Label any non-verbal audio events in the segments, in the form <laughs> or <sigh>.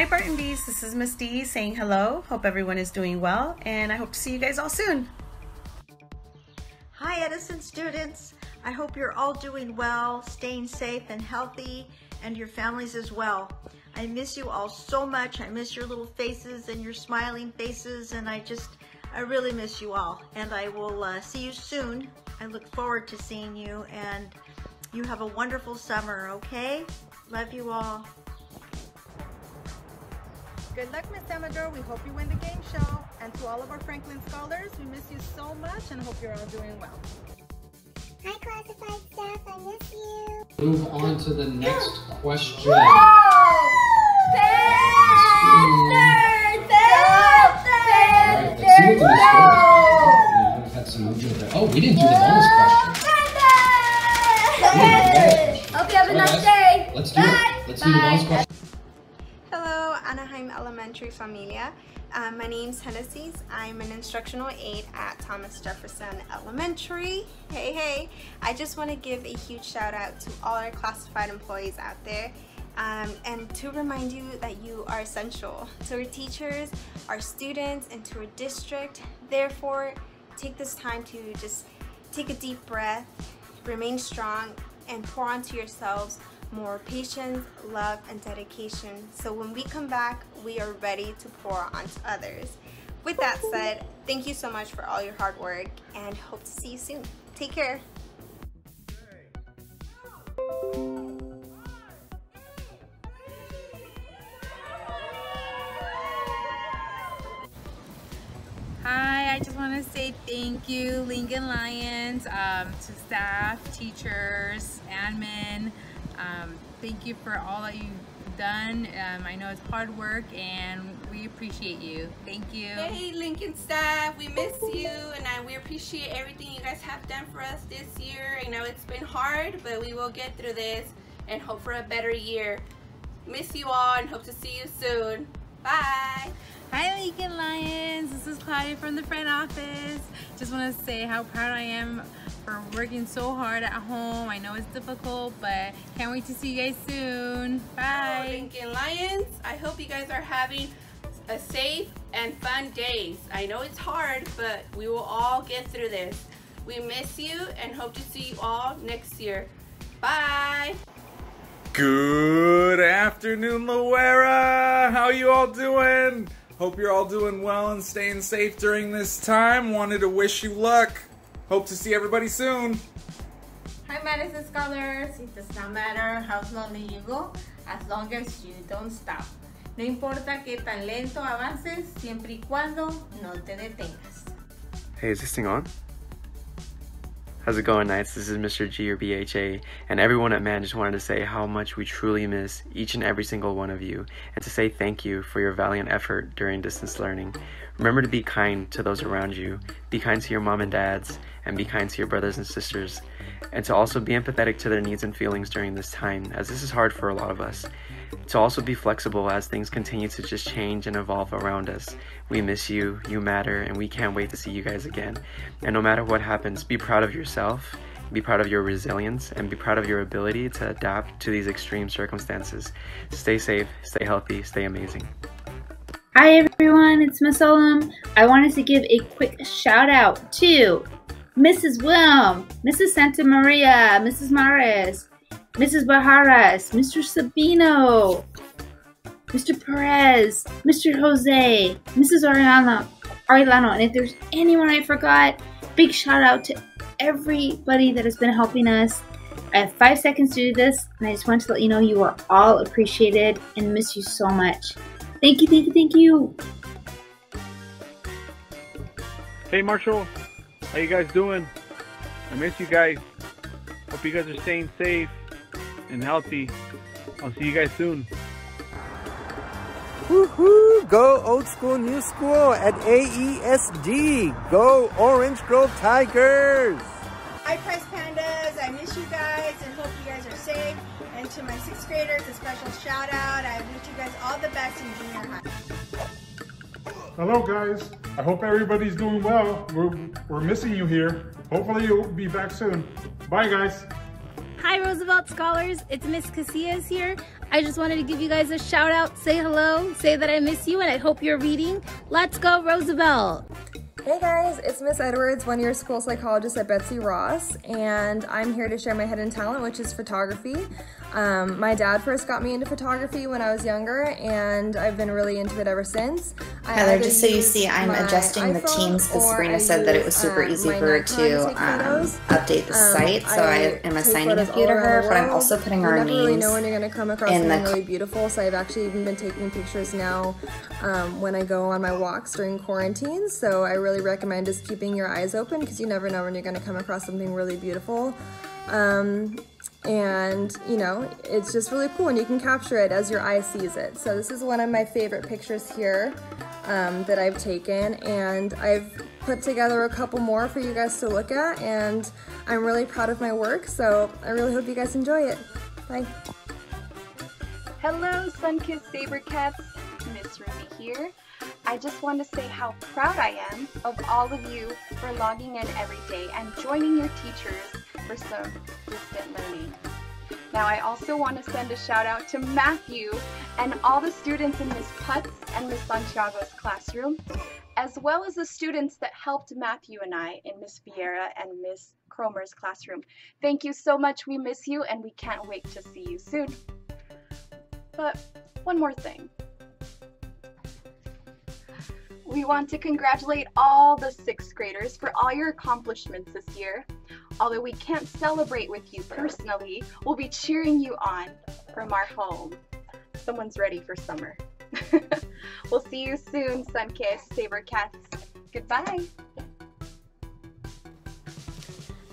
Hi Barton Bees, this is Miss D saying hello. Hope everyone is doing well and I hope to see you guys all soon. Hi Edison students. I hope you're all doing well, staying safe and healthy, and your families as well. I miss you all so much. I miss your little faces and your smiling faces, and I just, I really miss you all. And I will uh, see you soon. I look forward to seeing you, and you have a wonderful summer, okay? Love you all. Good luck, Miss Amador. We hope you win the game show. And to all of our Franklin scholars, we miss you so much and hope you're all doing well. Hi, classified staff. I miss you. Move on to the next <gasps> question. Oh, we didn't do the bonus question. Oh, hope you have a nice day. Let's do it. Let's do the bonus question. Anaheim Elementary Familia. Uh, my name's Hennessy's. I'm an instructional aide at Thomas Jefferson Elementary. Hey, hey. I just want to give a huge shout out to all our classified employees out there. Um, and to remind you that you are essential to our teachers, our students, and to our district. Therefore, take this time to just take a deep breath, remain strong, and pour onto yourselves more patience, love, and dedication. So when we come back, we are ready to pour onto others. With that said, thank you so much for all your hard work and hope to see you soon. Take care. Hi, I just want to say thank you, Lincoln Lions, um, to staff, teachers, admin. Um, thank you for all that you've done. Um, I know it's hard work and we appreciate you. Thank you. Hey Lincoln staff, we miss you and I, we appreciate everything you guys have done for us this year. I know it's been hard, but we will get through this and hope for a better year. Miss you all and hope to see you soon. Bye. Hi Lincoln Lions, this is Claudia from the front office. Just want to say how proud I am for working so hard at home. I know it's difficult, but can't wait to see you guys soon. Bye. Hello, Lincoln Lions. I hope you guys are having a safe and fun day. I know it's hard, but we will all get through this. We miss you and hope to see you all next year. Bye. Good afternoon, Loara. How you all doing? Hope you're all doing well and staying safe during this time. Wanted to wish you luck. Hope to see everybody soon. Hi Madison Scholars, it does not matter how slowly you go, as long as you don't stop. No importa qué tan lento avances, siempre y cuando no te detengas. Hey, is this thing on? How's it going, Knights? This is Mr. G or BHA, and everyone at Mann just wanted to say how much we truly miss each and every single one of you, and to say thank you for your valiant effort during distance learning. Remember to be kind to those around you, be kind to your mom and dads, and be kind to your brothers and sisters, and to also be empathetic to their needs and feelings during this time, as this is hard for a lot of us. To also be flexible as things continue to just change and evolve around us. We miss you, you matter, and we can't wait to see you guys again. And no matter what happens, be proud of yourself, be proud of your resilience, and be proud of your ability to adapt to these extreme circumstances. Stay safe, stay healthy, stay amazing. Hi everyone, it's Miss Olam. I wanted to give a quick shout out to Mrs. Wilm, Mrs. Santa Maria, Mrs. Mares, Mrs. Bajaras, Mr. Sabino, Mr. Perez, Mr. Jose, Mrs. Ariana, Arellano, and if there's anyone I forgot, big shout out to everybody that has been helping us. I have five seconds to do this, and I just want to let you know you are all appreciated and miss you so much. Thank you, thank you, thank you. Hey Marshall, how you guys doing? I miss you guys. Hope you guys are staying safe and healthy. I'll see you guys soon. Woohoo! Go old school, new school at AESD. Go Orange Grove Tigers! Hi Price Pandas, I miss you guys and hope you guys are safe. And to my sixth graders, a special shout out. I wish you guys all the best in junior high. Hello guys, I hope everybody's doing well. We're, we're missing you here. Hopefully you'll be back soon. Bye guys. Hi Roosevelt Scholars, it's Miss Casillas here. I just wanted to give you guys a shout out, say hello, say that I miss you and I hope you're reading. Let's go Roosevelt! Hey guys, it's Miss Edwards, one year school psychologist at Betsy Ross, and I'm here to share my hidden talent, which is photography. Um, my dad first got me into photography when I was younger, and I've been really into it ever since. I Heather, just so you see, I'm adjusting the teams because Sabrina I said that it was super um, easy for her to um, update the Um, site. So I, am assigning a few to her, but I'm also putting you our never really names know when you're going to come across in the something really beautiful, so I've actually even been taking pictures now um, when I go on my walks during quarantine. So I really recommend just keeping your eyes open because you never know when you're going to come across something really beautiful. Um, and you know, it's just really cool and you can capture it as your eye sees it. So this is one of my favorite pictures here um, that I've taken and I've put together a couple more for you guys to look at and I'm really proud of my work. So I really hope you guys enjoy it. Bye. Hello, Sunkist Sabercats. Miss Ruby here. I just want to say how proud I am of all of you for logging in every day and joining your teachers for some distant learning. Now I also want to send a shout out to Matthew and all the students in Miss Putz and Miss Santiago's classroom, as well as the students that helped Matthew and I in Miss Vieira and Miss Cromer's classroom. Thank you so much. We miss you and we can't wait to see you soon. But one more thing. We want to congratulate all the sixth graders for all your accomplishments this year. Although we can't celebrate with you personally, we'll be cheering you on from our home. Someone's ready for summer. <laughs> we'll see you soon, Sunkist Sabercats. Goodbye.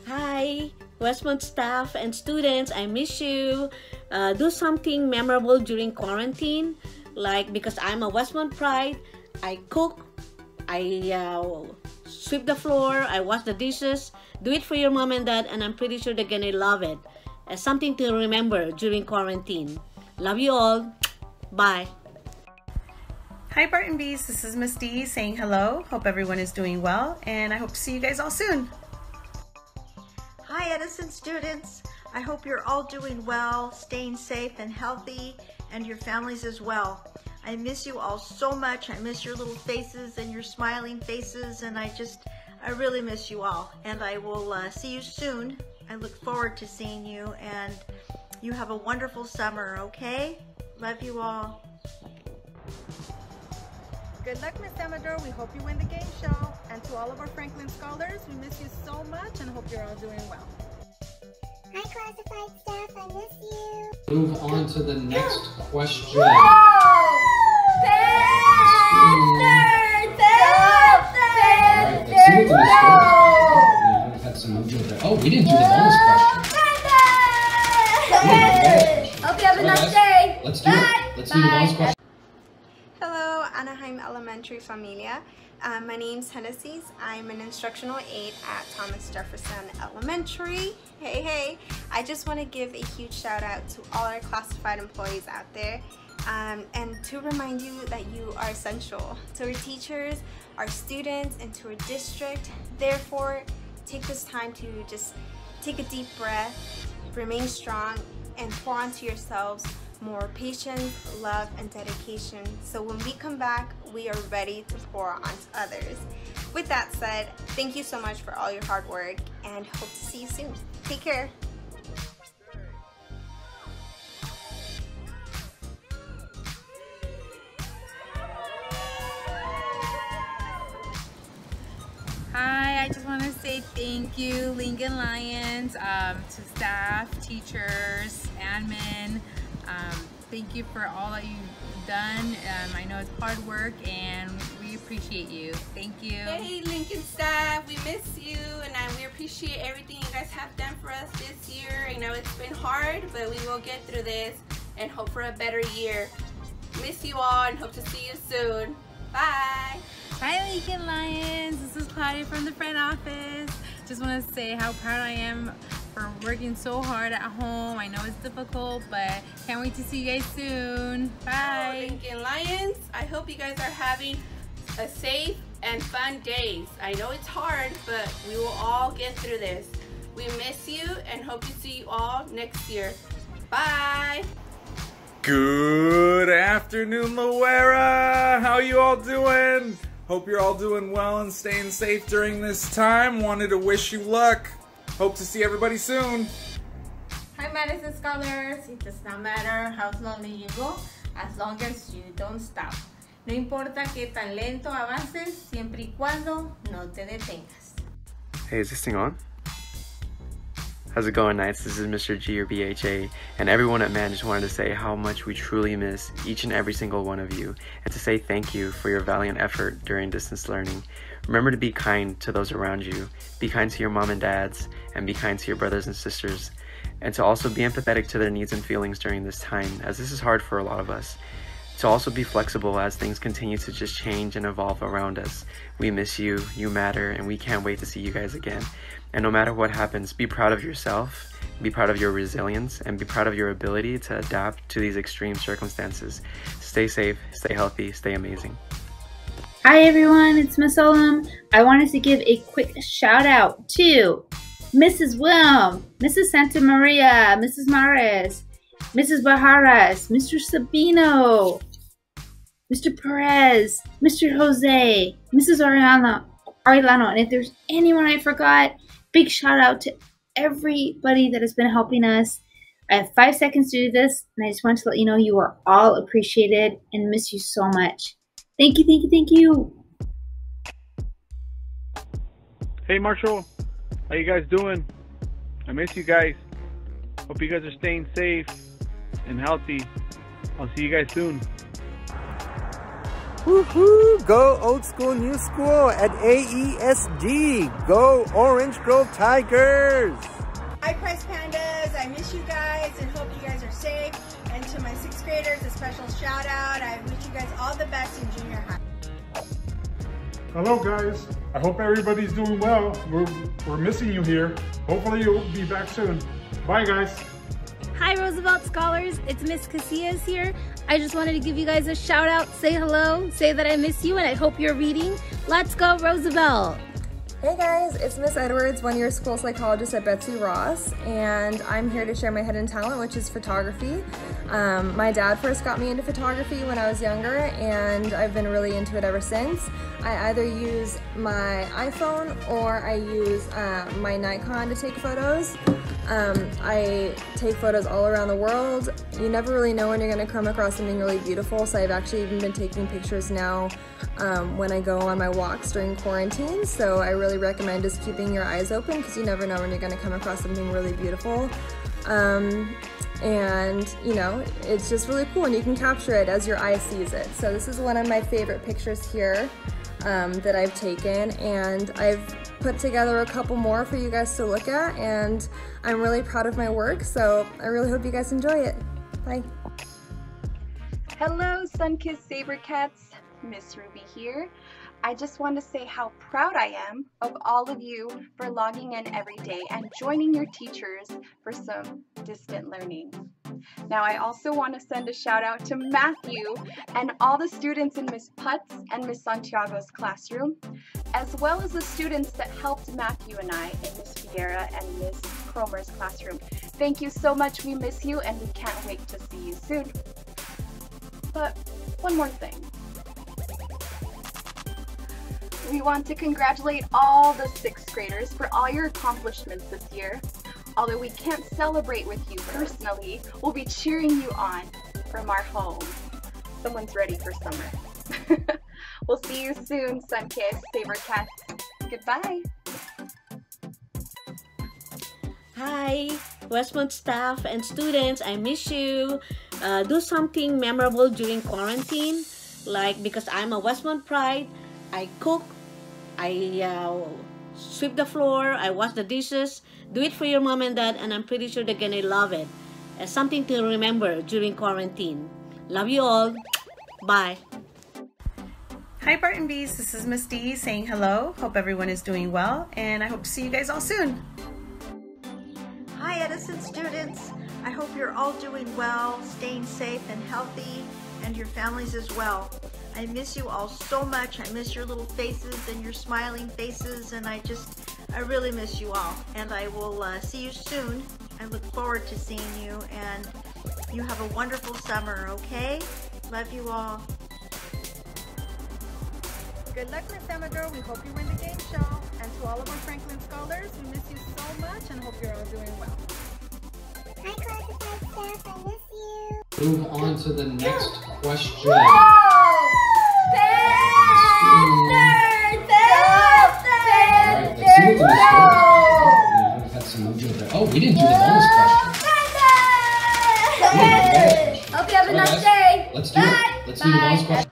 Hi, Westmont staff and students, I miss you. Uh, do something memorable during quarantine, like because I'm a Westmont pride, I cook, I uh, sweep the floor, I wash the dishes. Do it for your mom and dad, and I'm pretty sure they're gonna love it. As something to remember during quarantine. Love you all. <tsk> Bye. Hi Barton Bees, this is Miss D saying hello. Hope everyone is doing well and I hope to see you guys all soon. Hi Edison students. I hope you're all doing well, staying safe and healthy, and your families as well. I miss you all so much. I miss your little faces and your smiling faces, and I just, I really miss you all. And I will uh, see you soon. I look forward to seeing you, and you have a wonderful summer, okay? Love you all. Good luck, Miss Amador. We hope you win the game show. And to all of our Franklin scholars, we miss you so much and hope you're all doing well. Hi, classified staff. I miss you. Move on to the next question. Alright, let's see what the score is. We've had some movement there. Oh, we didn't do the bonus question. Hope you have a Sorry, nice guys. day. Let's do it. Let's do the bonus question. Hello, Anaheim Elementary Familia. Uh, my name's Hennessy's. I'm an instructional aide at Thomas Jefferson Elementary. Hey, hey. I just want to give a huge shout out to all our classified employees out there um, and to remind you that you are essential to our teachers, our students, and to our district. Therefore, take this time to just take a deep breath, remain strong, and pour onto yourselves more patience, love, and dedication. So when we come back, we are ready to pour onto others. With that said, thank you so much for all your hard work and hope to see you soon. Take care. Hi, I just want to say thank you, Lincoln Lions, um, to staff, teachers, admin. Um, thank you for all that you've done. Um, I know it's hard work and we appreciate you. Thank you. Hey Lincoln staff, we miss you and I, we appreciate everything you guys have done for us this year. I know it's been hard, but we will get through this and hope for a better year. Miss you all and hope to see you soon. Bye. Hi Lincoln Lions, this is Claudia from the front office. Just want to say how proud I am for working so hard at home. I know it's difficult, but can't wait to see you guys soon. Bye. Oh, Lincoln Lions, I hope you guys are having a safe and fun days. I know it's hard, but we will all get through this. We miss you and hope to see you all next year. Bye. Good afternoon, Loara. How you all doing? Hope you're all doing well and staying safe during this time. Wanted to wish you luck. Hope to see everybody soon. Hi Madison Scholars, it does not matter how slowly you go, as long as you don't stop. No importa qué tan lento avances, siempre y cuando no te detengas. Hey, is this thing on? How's it going, Knights? This is Mr. G or BHA, and everyone at Mann just wanted to say how much we truly miss each and every single one of you, and to say thank you for your valiant effort during distance learning. Remember to be kind to those around you, be kind to your mom and dads, and be kind to your brothers and sisters, and to also be empathetic to their needs and feelings during this time, as this is hard for a lot of us. To also be flexible as things continue to just change and evolve around us. We miss you, you matter, and we can't wait to see you guys again. And no matter what happens, be proud of yourself, be proud of your resilience, and be proud of your ability to adapt to these extreme circumstances. Stay safe, stay healthy, stay amazing. Hi everyone, it's Miss Olum. I wanted to give a quick shout out to Mrs. Wilm, Mrs. Santa Maria, Mrs. Mares, Mrs. Bajaras, Mr. Sabino, Mr. Perez, Mr. Jose, Mrs. Ariana, Arellano, and if there's anyone I forgot, big shout out to everybody that has been helping us. I have five seconds to do this, and I just want to let you know you are all appreciated and miss you so much. Thank you, thank you, thank you. Hey Marshall, how you guys doing? I miss you guys. Hope you guys are staying safe and healthy. I'll see you guys soon. Woohoo! Go old school, new school at AESD. Go Orange Grove Tigers. Hi Price Pandas, I miss you guys and hope you guys are safe. And to my sixth graders, a special shout out. I wish you guys all the best in junior high. Hello guys, I hope everybody's doing well. We're, we're missing you here. Hopefully you'll be back soon. Bye guys. Hi Roosevelt Scholars, it's Miss Casillas here. I just wanted to give you guys a shout out, say hello, say that I miss you and I hope you're reading. Let's go Roosevelt! Hey guys, it's Miss Edwards, one year school psychologist at Betsy Ross, and I'm here to share my hidden talent, which is photography. Um, my dad first got me into photography when I was younger, and I've been really into it ever since. I either use my iPhone or I use uh, my Nikon to take photos. Um, I take photos all around the world. You never really know when you're going to come across something really beautiful, so I've actually even been taking pictures now um, when I go on my walks during quarantine, so I really recommend is keeping your eyes open because you never know when you're going to come across something really beautiful. Um, and you know, it's just really cool and you can capture it as your eye sees it. So this is one of my favorite pictures here um, that I've taken and I've put together a couple more for you guys to look at and I'm really proud of my work so I really hope you guys enjoy it. Bye. Hello, Sunkist Sabercats. Miss Ruby here. I just want to say how proud I am of all of you for logging in every day and joining your teachers for some distant learning. Now, I also want to send a shout out to Matthew and all the students in Miss Putz and Miss Santiago's classroom, as well as the students that helped Matthew and I in Miss Figuera and Miss Cromer's classroom. Thank you so much. We miss you and we can't wait to see you soon. But one more thing. We want to congratulate all the sixth graders for all your accomplishments this year. Although we can't celebrate with you personally, we'll be cheering you on from our home. Someone's ready for summer. <laughs> we'll see you soon, Sunkist Sabercats. Goodbye. Hi, Westmont staff and students, I miss you. Uh, do something memorable during quarantine, like because I'm a Westmont Pride, I cook, I uh, sweep the floor, I wash the dishes. Do it for your mom and dad, and I'm pretty sure they're gonna love it. As something to remember during quarantine. Love you all. Bye. Hi Barton Bees, this is Miss D saying hello. Hope everyone is doing well and I hope to see you guys all soon. Hi Edison students. I hope you're all doing well, staying safe and healthy, and your families as well. I miss you all so much. I miss your little faces and your smiling faces, and I just, I really miss you all, and I will uh, see you soon. I look forward to seeing you, and you have a wonderful summer, okay? Love you all. Good luck, Miss Amador. We hope you win the game show. And to all of our Franklin scholars, we miss you so much and hope you're all doing well. Hi, classified staff. I miss you. Move on to the next question. There. Oh, we didn't do the bonus question. Hope you have a nice guys. day. Let's do it. Let's do the bonus question.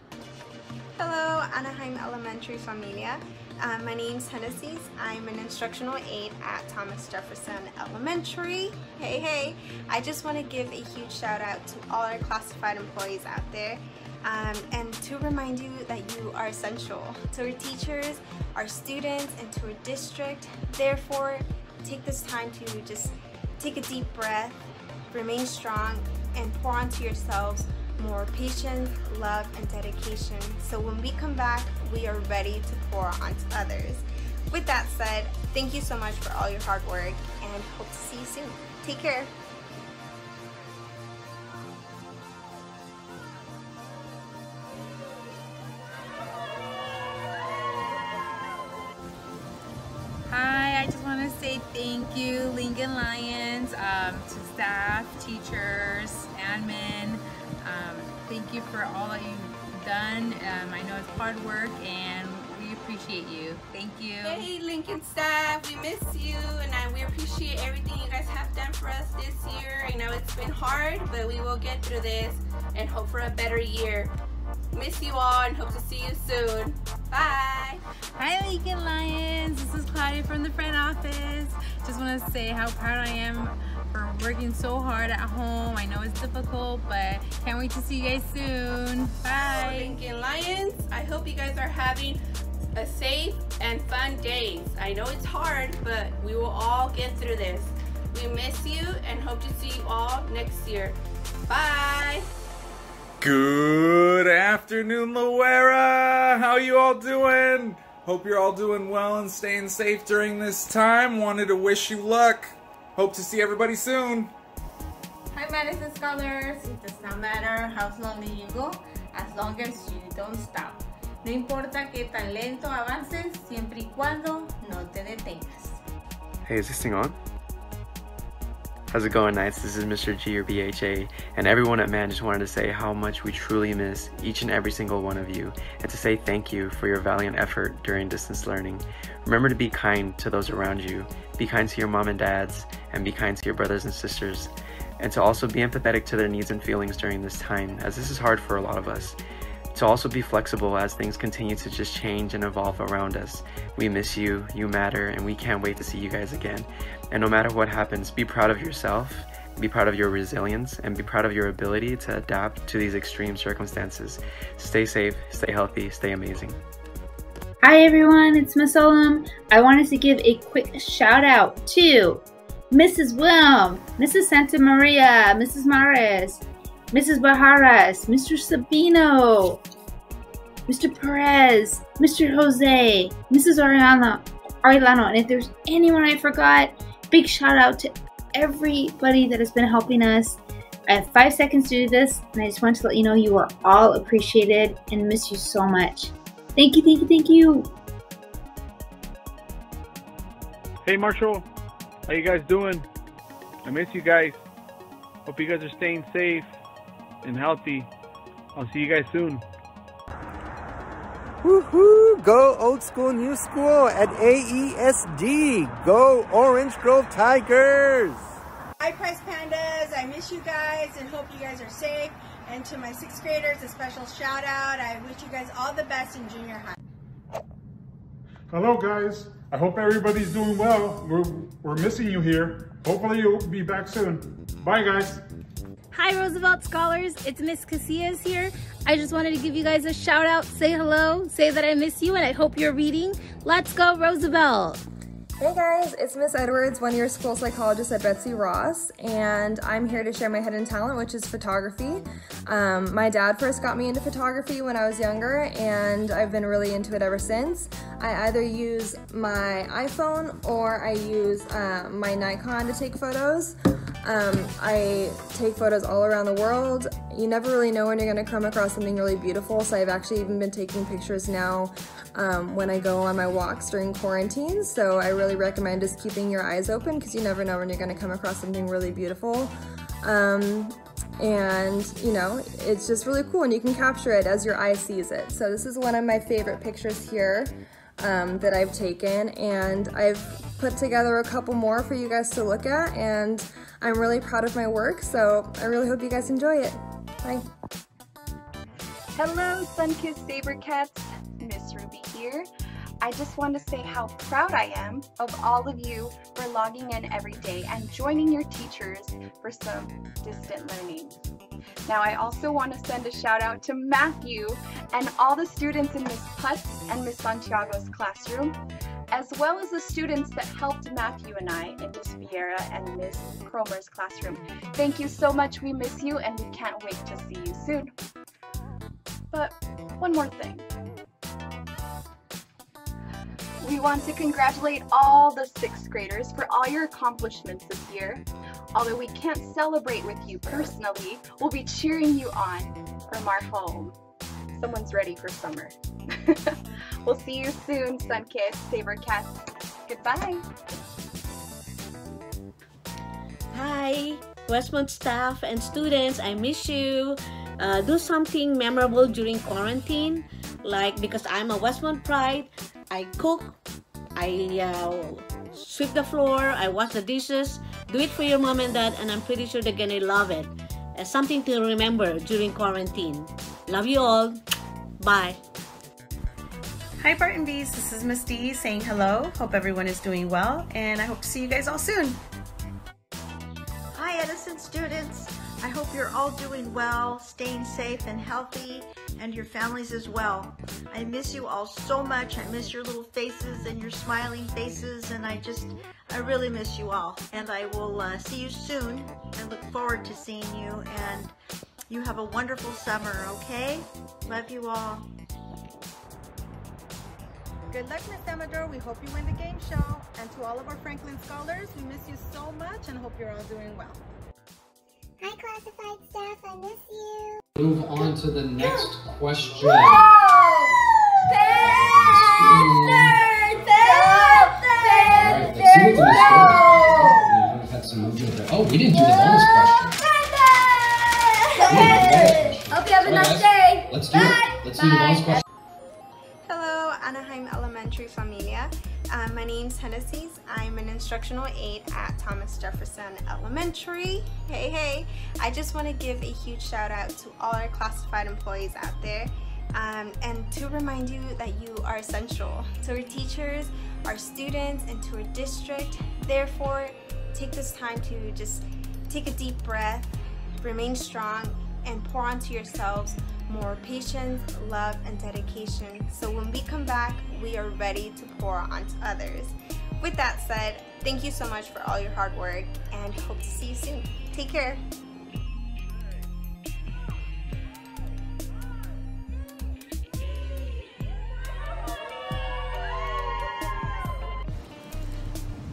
Hello, Anaheim Elementary Familia. Uh, my name's Hennessy. I'm an instructional aide at Thomas Jefferson Elementary. Hey, hey. I just want to give a huge shout out to all our classified employees out there. Um, and to remind you that you are essential to our teachers, our students, and to our district. Therefore, take this time to just take a deep breath, remain strong, and pour onto yourselves more patience, love, and dedication. So when we come back, we are ready to pour onto others. With that said, thank you so much for all your hard work and hope to see you soon. Take care. Thank you, Lincoln Lions, um, to staff, teachers, admin. Um, thank you for all that you've done. Um, I know it's hard work and we appreciate you. Thank you. Hey Lincoln staff, we miss you and I, we appreciate everything you guys have done for us this year. I know it's been hard, but we will get through this and hope for a better year. Miss you all and hope to see you soon. Bye. Hi Lincoln Lions, this is Claudia from the front office. Just want to say how proud I am for working so hard at home. I know it's difficult, but can't wait to see you guys soon. Bye. Lincoln Lions, I hope you guys are having a safe and fun days. I know it's hard, but we will all get through this. We miss you and hope to see you all next year. Bye. Good afternoon, Loara. How you all doing? Hope you're all doing well and staying safe during this time. Wanted to wish you luck. Hope to see everybody soon. Hi, Madison Scholars. It does not matter how slowly you go, as long as you don't stop. No importa qué tan lento avances, siempre y cuando no te detengas. Hey, is this thing on? How's it going, Knights? This is Mr. G or BHA, and everyone at Mann just wanted to say how much we truly miss each and every single one of you, and to say thank you for your valiant effort during distance learning. Remember to be kind to those around you, be kind to your mom and dads, and be kind to your brothers and sisters, and to also be empathetic to their needs and feelings during this time, as this is hard for a lot of us to also be flexible as things continue to just change and evolve around us. We miss you, you matter, and we can't wait to see you guys again. And no matter what happens, be proud of yourself, be proud of your resilience, and be proud of your ability to adapt to these extreme circumstances. Stay safe, stay healthy, stay amazing. Hi everyone, it's Miss Olem. I wanted to give a quick shout out to Mrs. Wilm, Mrs. Santa Maria, Mrs. Mares, Mrs. Bajaras, Mr. Sabino, Mr. Perez, Mr. Jose, Mrs. Ariana, Arellano, and if there's anyone I forgot, big shout out to everybody that has been helping us. I have five seconds to do this, and I just want to let you know you are all appreciated and miss you so much. Thank you, thank you, thank you. Hey Marshall, how you guys doing? I miss you guys. Hope you guys are staying safe and healthy. I'll see you guys soon. Woohoo! Go old school, new school at AESD. Go Orange Grove Tigers. Hi, Price Pandas. I miss you guys and hope you guys are safe. And to my sixth graders, a special shout out. I wish you guys all the best in junior high. Hello, guys. I hope everybody's doing well. We're, we're missing you here. Hopefully you'll be back soon. Bye, guys. Hi Roosevelt Scholars, it's Miss Casillas here. I just wanted to give you guys a shout out, say hello, say that I miss you and I hope you're reading. Let's go Roosevelt! Hey guys, it's Miss Edwards, one year school psychologist at Betsy Ross, and I'm here to share my hidden talent, which is photography. Um, my dad first got me into photography when I was younger, and I've been really into it ever since. I either use my iPhone or I use uh, my Nikon to take photos. Um, I take photos all around the world. You never really know when you're to come across something really beautiful, so I've actually even been taking pictures now um, when I go on my walks during quarantine, so I really recommend just keeping your eyes open because you never know when you're going to come across something really beautiful. Um, and you know, it's just really cool and you can capture it as your eye sees it. So this is one of my favorite pictures here um, that I've taken and I've put together a couple more for you guys to look at and I'm really proud of my work, so I really hope you guys enjoy it. Bye. Hello, Sunkist Saber Cats. Miss Ruby here. I just want to say how proud I am of all of you for logging in every day and joining your teachers for some distant learning. Now I also want to send a shout out to Matthew and all the students in Miss Putz and Miss Santiago's classroom, as well as the students that helped Matthew and I in Miss Vieira and Miss Cromer's classroom. Thank you so much, we miss you and we can't wait to see you soon. But one more thing. We want to congratulate all the sixth graders for all your accomplishments this year. Although we can't celebrate with you personally, we'll be cheering you on from our home. Someone's ready for summer. <laughs> we'll see you soon, Sunkist Saber Cats. Goodbye. Hi, Westmont staff and students, I miss you. Uh, do something memorable during quarantine, like because I'm a Westmont Pride, I cook, I uh, sweep the floor, I wash the dishes. Do it for your mom and dad, and I'm pretty sure they're gonna love it. As something to remember during quarantine. Love you all. Bye. Hi Barton Bees, this is Miss D saying hello. Hope everyone is doing well and I hope to see you guys all soon. Hi Edison students. I hope you're all doing well, staying safe and healthy, and your families as well. I miss you all so much. I miss your little faces and your smiling faces, and I just, I really miss you all. And I will uh, see you soon. I look forward to seeing you, and you have a wonderful summer, okay? Love you all. Good luck, Miss Amador. We hope you win the game show. And to all of our Franklin scholars, we miss you so much and hope you're all doing well. Hi, classified staff. I miss you. Move on to the next question. Alright, let's see what the new score is. We've had some movement there. Oh, we didn't do the bonus question. Hope you have a Alright, nice guys. day. Let's do it. Let's do the bonus question. Hello, Anaheim Elementary Familia. Uh, my name's Hennessy. I'm an instructional aide at Thomas Jefferson Elementary. Hey, hey. I just want to give a huge shout out to all our classified employees out there um, and to remind you that you are essential to our teachers, our students, and to our district. Therefore, take this time to just take a deep breath, remain strong, and pour onto yourselves more patience, love, and dedication. So when we come back, we are ready to pour onto others. With that said, thank you so much for all your hard work and hope to see you soon. Take care.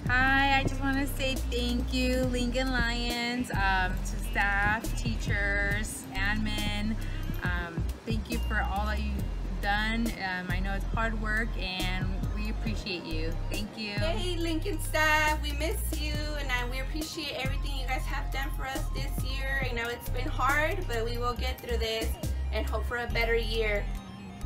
Hi, I just want to say thank you, Lincoln Lions, um, to staff, teachers, admin. Thank you for all that you've done. Um, I know it's hard work and we appreciate you. Thank you. Hey Lincoln staff, we miss you and I, we appreciate everything you guys have done for us this year. I know it's been hard, but we will get through this and hope for a better year.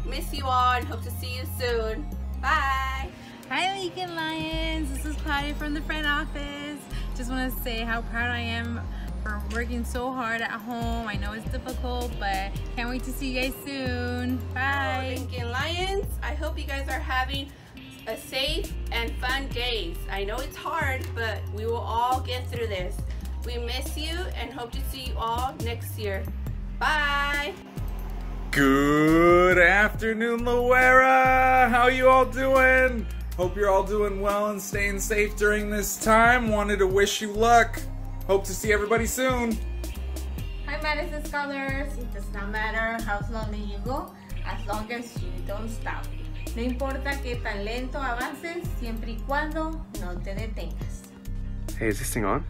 Miss you all and hope to see you soon. Bye. Hi Lincoln Lions, this is Claudia from the front office. Just want to say how proud I am for working so hard at home. I know it's difficult, but can't wait to see you guys soon. Bye. Oh, Lincoln Lions, I hope you guys are having a safe and fun days. I know it's hard, but we will all get through this. We miss you and hope to see you all next year. Bye. Good afternoon, Loara. How you all doing? Hope you're all doing well and staying safe during this time. Wanted to wish you luck. Hope to see everybody soon. Hi Madison Scholars, it does not matter how slowly you go, as long as you don't stop. No importa qué tan lento avances, siempre y cuando no te detengas. Hey, is this thing on?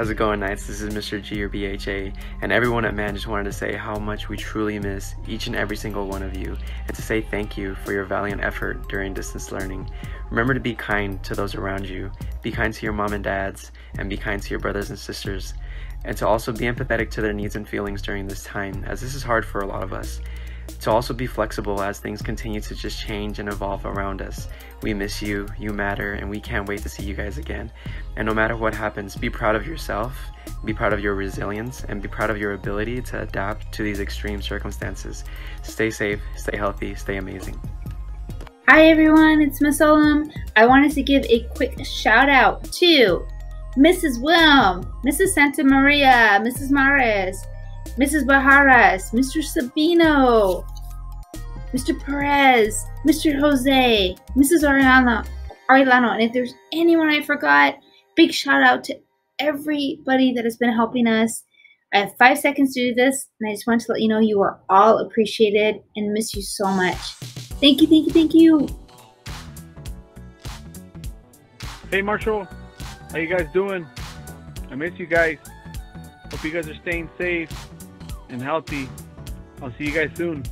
How's it going, Knights? This is Mr. G or BHA, and everyone at Mann just wanted to say how much we truly miss each and every single one of you, and to say thank you for your valiant effort during distance learning. Remember to be kind to those around you, be kind to your mom and dads, and be kind to your brothers and sisters, and to also be empathetic to their needs and feelings during this time, as this is hard for a lot of us. To also be flexible as things continue to just change and evolve around us. We miss you, you matter, and we can't wait to see you guys again. And no matter what happens, be proud of yourself, be proud of your resilience, and be proud of your ability to adapt to these extreme circumstances. Stay safe, stay healthy, stay amazing. Hi everyone, it's Miss Olem. I wanted to give a quick shout out to Mrs. Wilm, Mrs. Santa Maria, Mrs. Mares, Mrs. Bajaras, Mr. Sabino, Mr. Perez, Mr. Jose, Mrs. Ariana, Arellano, and if there's anyone I forgot, big shout out to everybody that has been helping us. I have five seconds to do this, and I just want to let you know you are all appreciated and miss you so much. Thank you, thank you, thank you. Hey Marshall, how you guys doing? I miss you guys. Hope you guys are staying safe and healthy. I'll see you guys soon.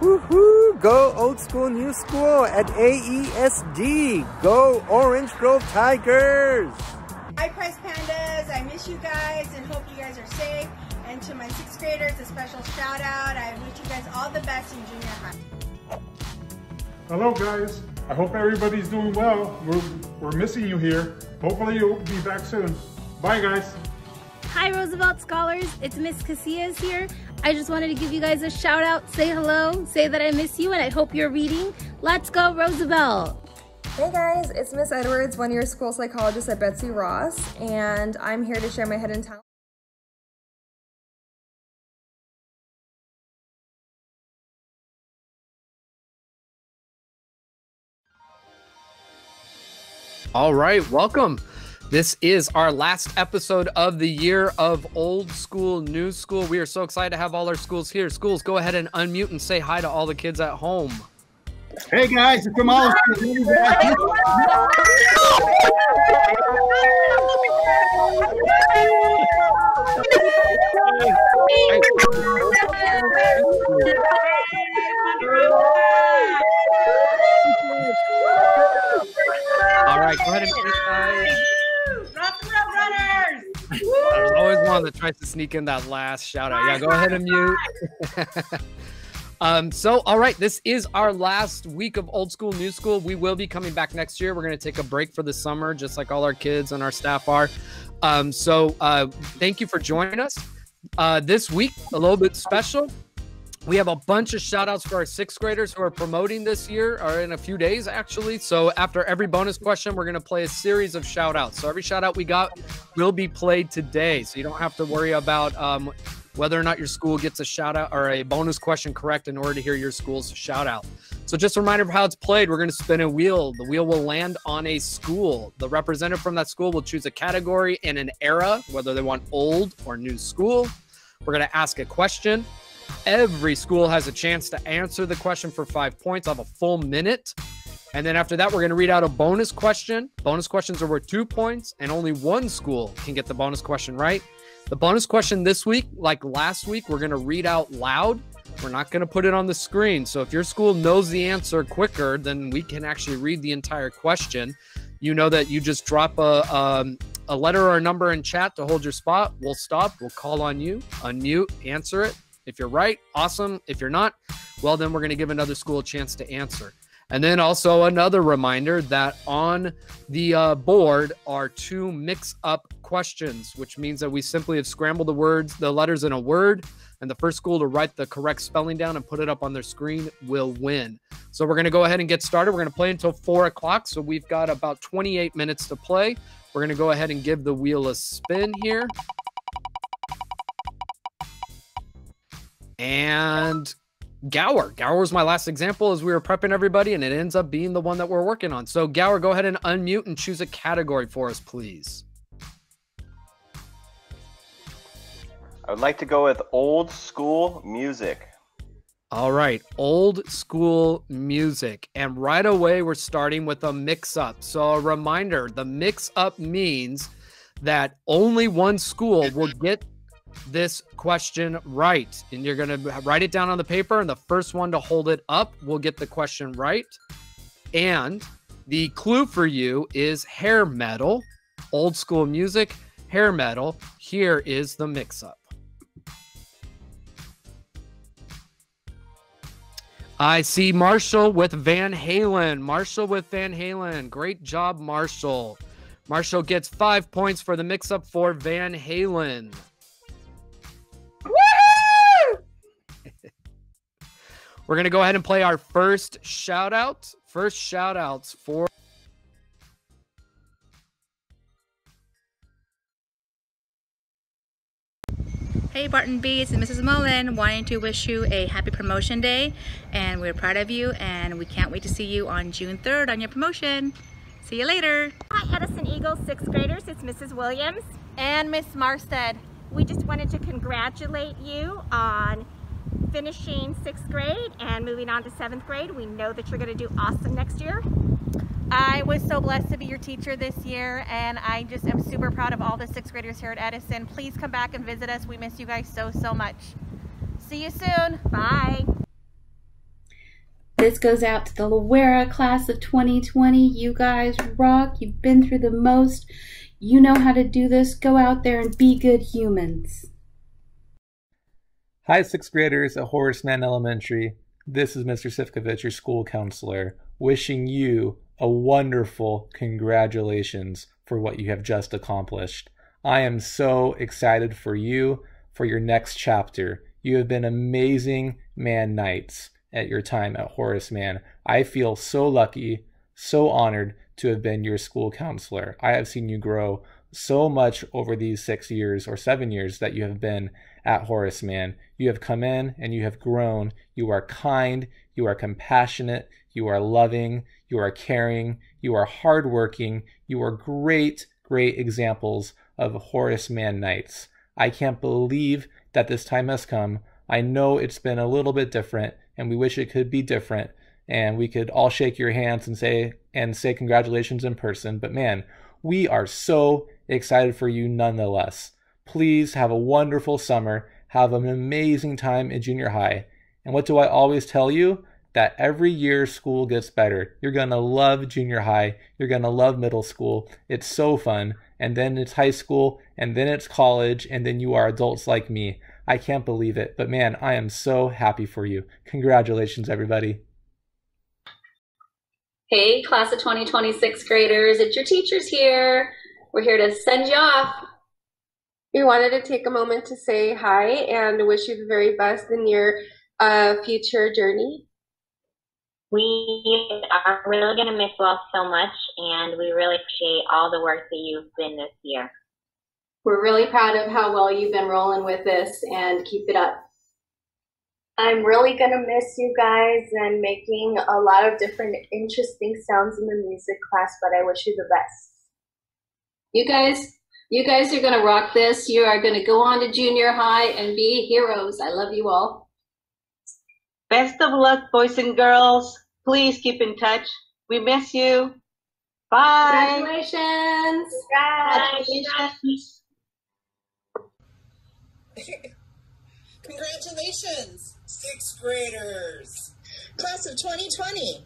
Woohoo! Go old school, new school at AESD. Go Orange Grove Tigers. Hi Price Pandas, I miss you guys and hope you guys are safe. And to my sixth graders, a special shout out. I wish you guys all the best in junior high. Hello guys, I hope everybody's doing well. We're, we're missing you here. Hopefully you'll be back soon. Bye guys. Hi Roosevelt Scholars, it's Miss Casillas here. I just wanted to give you guys a shout out, say hello, say that I miss you and I hope you're reading. Let's go Roosevelt! Hey guys, it's Miss Edwards, one year school psychologist at Betsy Ross, and I'm here to share my hidden talent. All right, welcome. This is our last episode of the year of old school, new school. We are so excited to have all our schools here. Schools, go ahead and unmute and say hi to all the kids at home. Hey guys, it's from all All right, go ahead and hi. There's always one that tries to sneak in that last shout out. Yeah, go ahead and mute. <laughs> um, so, all right, this is our last week of old school, new school. We will be coming back next year. We're going to take a break for the summer, just like all our kids and our staff are. Um, so, uh, thank you for joining us. Uh, this week, a little bit special. We have a bunch of shout outs for our sixth graders who are promoting this year, or in a few days, actually. So, after every bonus question, we're going to play a series of shout outs. So, every shout out we got will be played today. So, you don't have to worry about um, whether or not your school gets a shout out or a bonus question correct in order to hear your school's shout out. So, just a reminder of how it's played we're going to spin a wheel. The wheel will land on a school. The representative from that school will choose a category and an era, whether they want old or new school. We're going to ask a question. Every school has a chance to answer the question for five points. I'll have a full minute. And then after that, we're going to read out a bonus question. Bonus questions are worth two points, and only one school can get the bonus question right. The bonus question this week, like last week, we're going to read out loud. We're not going to put it on the screen. So if your school knows the answer quicker, then we can actually read the entire question. You know that you just drop a, um, a letter or a number in chat to hold your spot. We'll stop. We'll call on you, unmute, answer it. If you're right, awesome. If you're not, well, then we're going to give another school a chance to answer. And then also another reminder that on the uh, board are two mix up questions, which means that we simply have scrambled the words, the letters in a word, and the first school to write the correct spelling down and put it up on their screen will win. So we're going to go ahead and get started. We're going to play until four o'clock. So we've got about 28 minutes to play. We're going to go ahead and give the wheel a spin here. And Gauer. Gauer was my last example as we were prepping everybody, and it ends up being the one that we're working on. So, Gauer, go ahead and unmute and choose a category for us, please. I would like to go with old school music. All right, old school music. And right away, we're starting with a mix up. So, a reminder the mix up means that only one school will get this question right. And you're going to write it down on the paper, and the first one to hold it up will get the question right. And the clue for you is hair metal, old school music, hair metal. Here is the mix up. I see Marshall with Van Halen. Marshall with Van Halen. Great job, Marshall. Marshall gets five points for the mix up for Van Halen. We're going to go ahead and play our first shout out. First shout outs for. Hey Barton B, it's Mrs. Mullen wanting to wish you a happy promotion day and we're proud of you and we can't wait to see you on June 3rd on your promotion. See you later. Hi Edison Eagles sixth graders, it's Mrs. Williams and Miss Marstead. We just wanted to congratulate you on finishing sixth grade and moving on to seventh grade. We know that you're going to do awesome next year. I was so blessed to be your teacher this year and I just am super proud of all the sixth graders here at Edison. Please come back and visit us. We miss you guys so, so much. See you soon. Bye. This goes out to the Loara class of 2020. You guys rock. You've been through the most. You know how to do this. Go out there and be good humans. Hi, sixth graders at Horace Mann Elementary. This is Mr. Sifkovich, your school counselor, wishing you a wonderful congratulations for what you have just accomplished. I am so excited for you for your next chapter. You have been amazing Mann knights at your time at Horace Mann. I feel so lucky, so honored to have been your school counselor. I have seen you grow so much over these six years or seven years that you have been at Horace Mann. You have come in and you have grown. You are kind, you are compassionate, you are loving, you are caring, you are hardworking, you are great, great examples of Horace Mann Knights. I can't believe that this time has come. I know it's been a little bit different, and we wish it could be different, and we could all shake your hands and say and say congratulations in person. But man, we are so excited for you nonetheless. Please have a wonderful summer. Have an amazing time in junior high. And what do I always tell you? That every year school gets better. You're to love junior high. You're to love middle school. It's so fun. And then it's high school, and then it's college, and then you are adults like me. I can't believe it. But man, I am so happy for you. Congratulations, everybody. Hey, class of 2026 graders, it's your teachers here. We're here to send you off. We wanted to take a moment to say hi and wish you the very best in your uh, future journey. We are really going to miss you all so much, and we really appreciate all the work that you've been this year. We're really proud of how well you've been rolling with this, and keep it up. I'm really going to miss you guys and making a lot of different interesting sounds in the music class, but I wish you the best. You guys, you guys are going to rock this. You are going to go on to junior high and be heroes. I love you all. Best of luck, boys and girls. Please keep in touch. We miss you. Bye. Congratulations. Congratulations. <laughs> Congratulations, sixth graders. Class of 2020.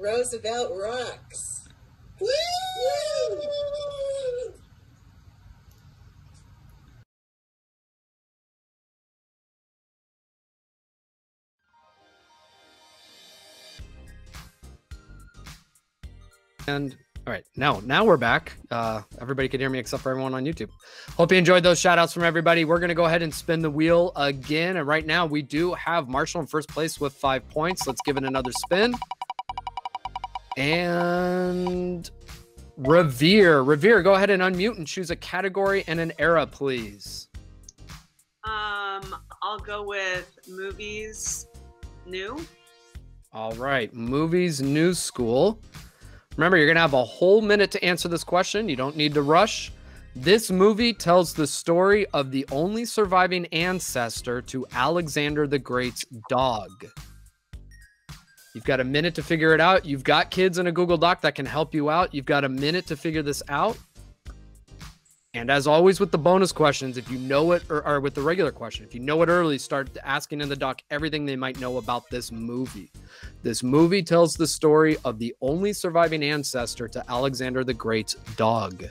Roosevelt rocks. Woo! And all right, now now we're back. Uh, everybody can hear me except for everyone on YouTube. Hope you enjoyed those shout outs from everybody. We're gonna go ahead and spin the wheel again. And right now we do have Marshall in first place with five points. Let's give it another spin. And Revere. Revere, go ahead and unmute and choose a category and an era, please. Um, I'll go with movies new. All right, movies new school. Remember, you're going to have a whole minute to answer this question. You don't need to rush. This movie tells the story of the only surviving ancestor to Alexander the Great's dog. You've got a minute to figure it out. You've got kids in a Google Doc that can help you out. You've got a minute to figure this out. And as always with the bonus questions, if you know it, or, or, with the regular question, if you know it early, start asking in the doc everything they might know about this movie. This movie tells the story of the only surviving ancestor to Alexander the Great's dog.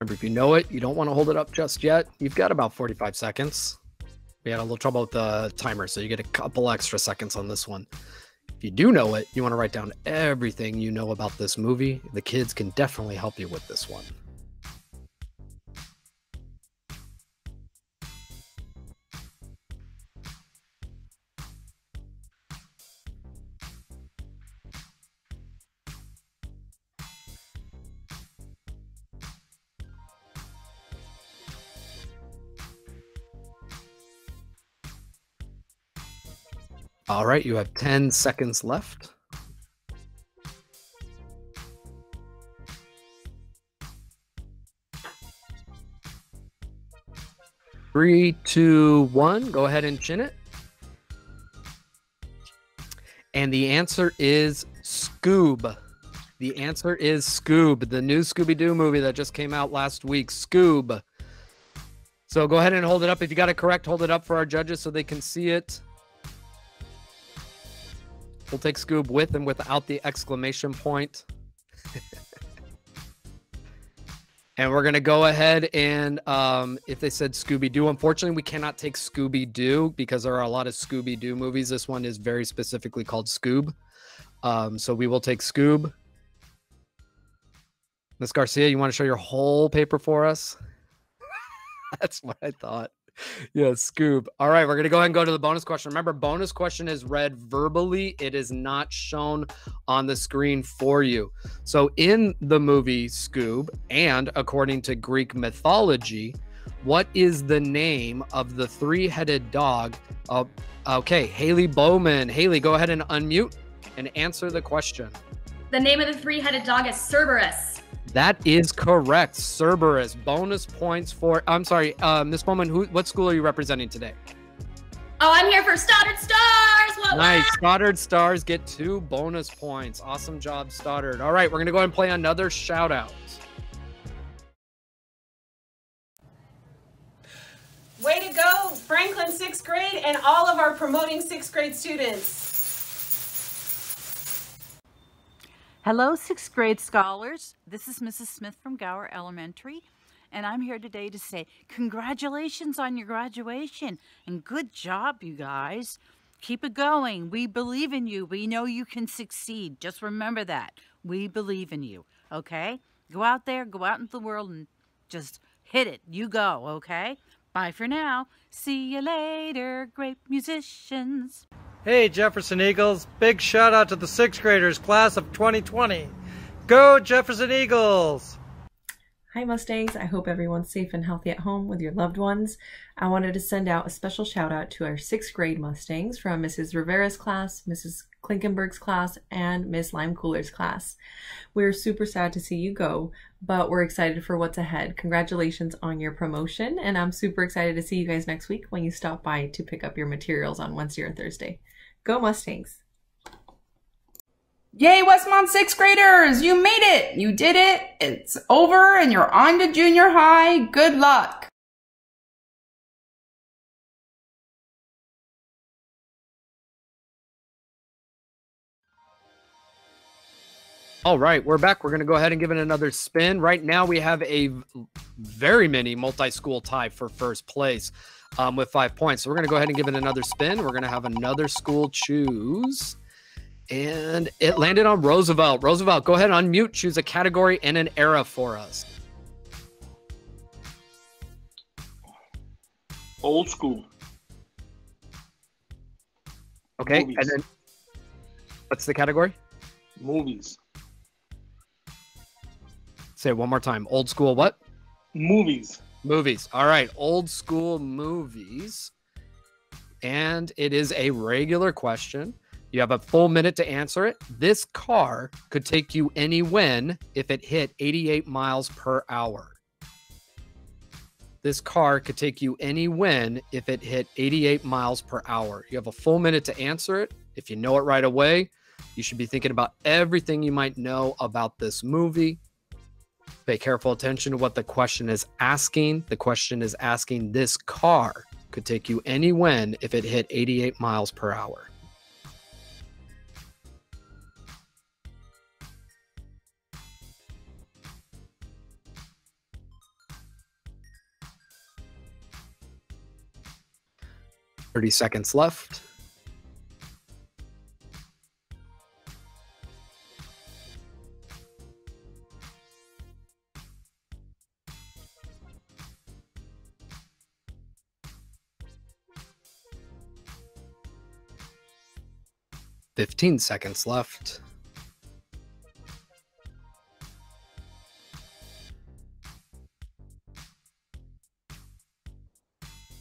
Remember, if you know it, you don't want to hold it up just yet. You've got about 45 seconds. We had a little trouble with the timer, so you get a couple extra seconds on this one. If you do know it, you want to write down everything you know about this movie. The kids can definitely help you with this one. All right, you have 10 seconds left. Three, two, one. Go ahead and chin it. And the answer is Scoob. The answer is Scoob, the new Scooby Doo movie that just came out last week. Scoob. So go ahead and hold it up. If you got it correct, hold it up for our judges so they can see it. We'll take Scoob with and without the exclamation point. <laughs> and we're going to go ahead and um, if they said Scooby Doo, unfortunately, we cannot take Scooby Doo because there are a lot of Scooby Doo movies. This one is very specifically called Scoob. Um, so we will take Scoob. Miss Garcia, you want to show your whole paper for us? <laughs> That's what I thought yeah, Scoob. All right, we're gonna go ahead and go to the bonus question. Remember, bonus question is read verbally; it is not shown on the screen for you. So, in the movie Scoob, and according to Greek mythology, what is the name of the three-headed dog? Uh, okay, Haley Bowman. Haley, go ahead and unmute and answer the question. The name of the three-headed dog is Cerberus. That is correct. Cerberus. Bonus points for. I'm sorry, uh, Miss Bowman. Who? What school are you representing today? Oh, I'm here for Stoddard Stars. What, nice. What? Stoddard Stars get two bonus points. Awesome job, Stoddard. All right, we're gonna go ahead and play another shout out. Way to go, Franklin sixth grade and all of our promoting sixth grade students. Hello, sixth grade scholars. This is Mrs. Smith from Gauer Elementary, and I'm here today to say congratulations on your graduation and good job, you guys. Keep it going. We believe in you. We know you can succeed. Just remember that. We believe in you, okay? Go out there, go out into the world, and just hit it. You go, okay? Bye for now. See you later, great musicians. Hey, Jefferson Eagles. Big shout out to the sixth graders, class of 2020. Go, Jefferson Eagles! Hi, Mustangs. I hope everyone's safe and healthy at home with your loved ones. I wanted to send out a special shout out to our sixth grade Mustangs from Mrs. Rivera's class, Mrs. Klinkenberg's class, and Miss Lime Cooler's class. We're super sad to see you go, but we're excited for what's ahead. Congratulations on your promotion, and I'm super excited to see you guys next week when you stop by to pick up your materials on Wednesday or Thursday. Go Mustangs! Yay, Westmont sixth graders! You made it! You did it! It's over and you're on to junior high. Good luck! All right, we're back. We're going to go ahead and give it another spin. Right now, we have a very many multi school tie for first place um, with five points. So we're going to go ahead and give it another spin. We're going to have another school choose. And it landed on Roosevelt. Roosevelt, go ahead and unmute, choose a category and an era for us. Old school. Okay, Movies. and then what's the category? Movies. Say it one more time. Old school what? Movies. Movies. All right, old school movies. And it is a regular question. You have a full minute to answer it. This car could take you any when if it hit 88 miles per hour. This car could take you any when if it hit 88 miles per hour. You have a full minute to answer it. If you know it right away, you should be thinking about everything you might know about this movie. Pay careful attention to what the question is asking. The question is asking this car could take you any when if it hit 88 miles per hour. Thirty seconds left. Fifteen seconds left.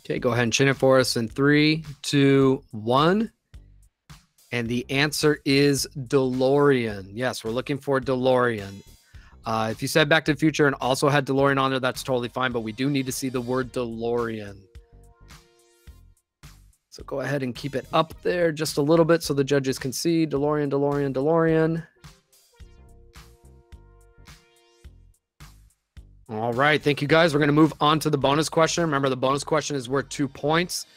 Okay, go ahead and chin it for us in three, two, one. And the answer is DeLorean. Yes, we're looking for DeLorean. Uh, if you said Back to the Future and also had DeLorean on there, that's totally fine, but we do need to see the word DeLorean. So go ahead and keep it up there just a little bit so the judges can see DeLorean, DeLorean, DeLorean. All right. Thank you guys. We're going to move on to the bonus question. Remember, the bonus question is worth two points.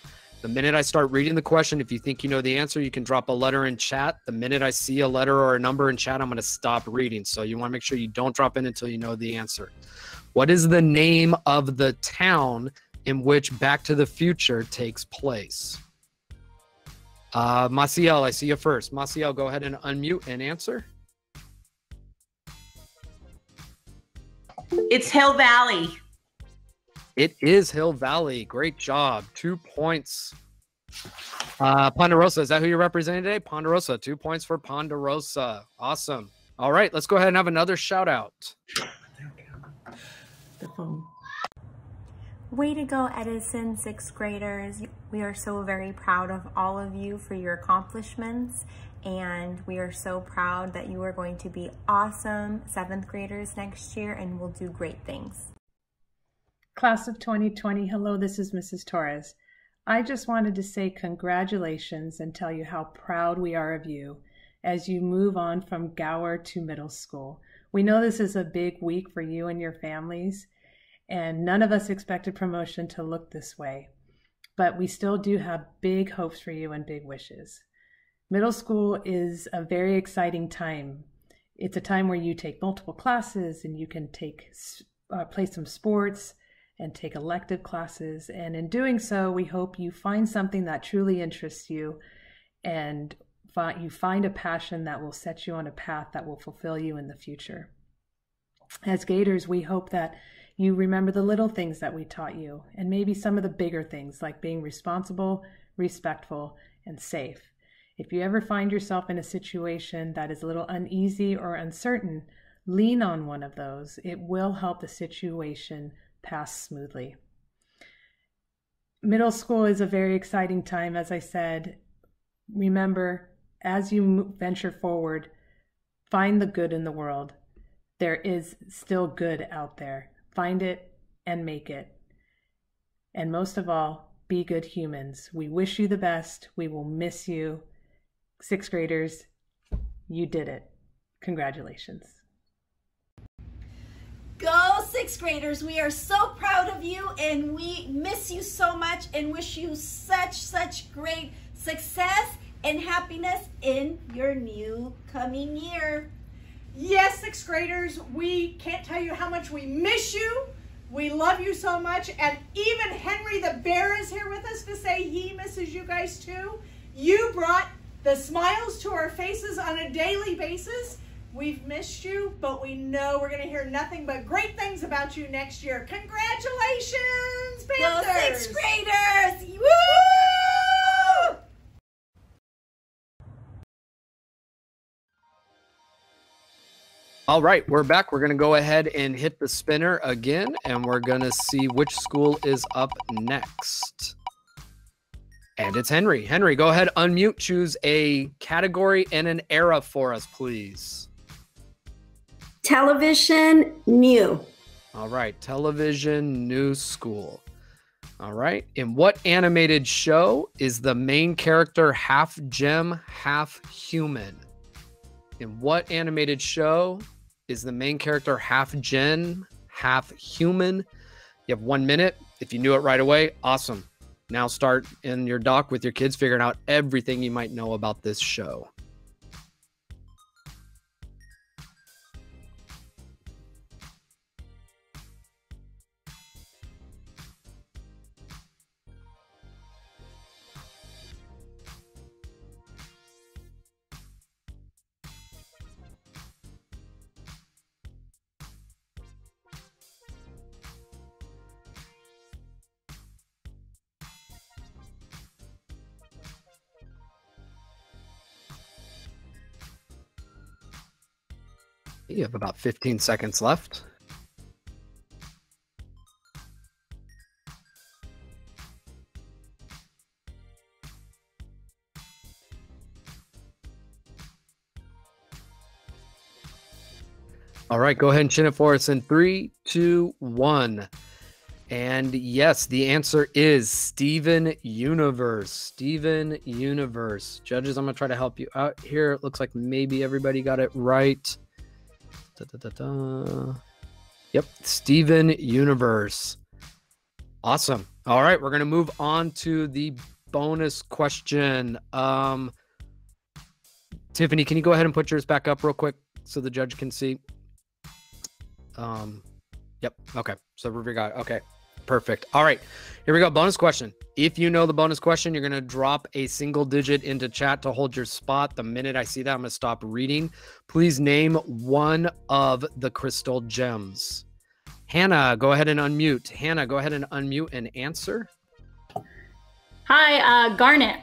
The minute I start reading the question, if you think you know the answer, you can drop a letter in chat. The minute I see a letter or a number in chat, I'm going to stop reading. So you want to make sure you don't drop in until you know the answer. What is the name of the town in which Back to the Future takes place? Uh, Maciel, I see you first. Maciel, go ahead and unmute and answer. It's Hill Valley. It is Hill Valley. Great job. Two points. Uh, Ponderosa, is that who you're representing today? Ponderosa, two points for Ponderosa. Awesome. All right, let's go ahead and have another shout out. The phone. Way to go, Edison sixth graders. We are so very proud of all of you for your accomplishments, and we are so proud that you are going to be awesome seventh graders next year and will do great things. Class of 2020, hello, this is Mrs. Torres. I just wanted to say congratulations and tell you how proud we are of you as you move on from Gauer to middle school. We know this is a big week for you and your families, and none of us expected promotion to look this way. But we still do have big hopes for you and big wishes. Middle school is a very exciting time. It's a time where you take multiple classes and you can take uh, play some sports and take elective classes. And in doing so, we hope you find something that truly interests you and fi- you find a passion that will set you on a path that will fulfill you in the future. As Gators, we hope that you remember the little things that we taught you and maybe some of the bigger things like being responsible, respectful, and safe. If you ever find yourself in a situation that is a little uneasy or uncertain, lean on one of those. It will help the situation pass smoothly. Middle school is a very exciting time, as I said. Remember, as you venture forward, find the good in the world. There is still good out there. Find it and make it. And most of all, be good humans. We wish you the best. We will miss you. Sixth graders, you did it. Congratulations. Go sixth graders. We are so proud of you and we miss you so much and wish you such, such great success and happiness in your new coming year. Yes, sixth graders, we can't tell you how much we miss you. We love you so much. And even Henry the Bear is here with us to say he misses you guys too. You brought the smiles to our faces on a daily basis. We've missed you, but we know we're going to hear nothing but great things about you next year. Congratulations, Panthers! sixth graders! Woo! All right, we're back. We're going to go ahead and hit the spinner again, and we're going to see which school is up next. And it's Henry. Henry, go ahead, unmute, choose a category and an era for us, please. Television new. All right, television new school. All right, in what animated show is the main character half gem, half human? In what animated show is the main character half gem, half human? You have one minute. If you knew it right away, awesome. Now start in your doc with your kids, figuring out everything you might know about this show. You have about 15 seconds left. All right, go ahead and chin it for us in three, two, one. And yes, the answer is Steven Universe. Steven Universe. Judges, I'm going to try to help you out here. It looks like maybe everybody got it right. Da, da, da. Yep, Steven Universe. Awesome. All right, we're going to move on to the bonus question. Um, Tiffany, can you go ahead and put yours back up real quick so the judge can see? Um, yep. Okay. So we got okay. Perfect. All right. Here we go. Bonus question. If you know the bonus question, you're going to drop a single digit into chat to hold your spot. The minute I see that, I'm going to stop reading. Please name one of the crystal gems. Hannah, go ahead and unmute. Hannah, go ahead and unmute and answer. Hi, uh, Garnet.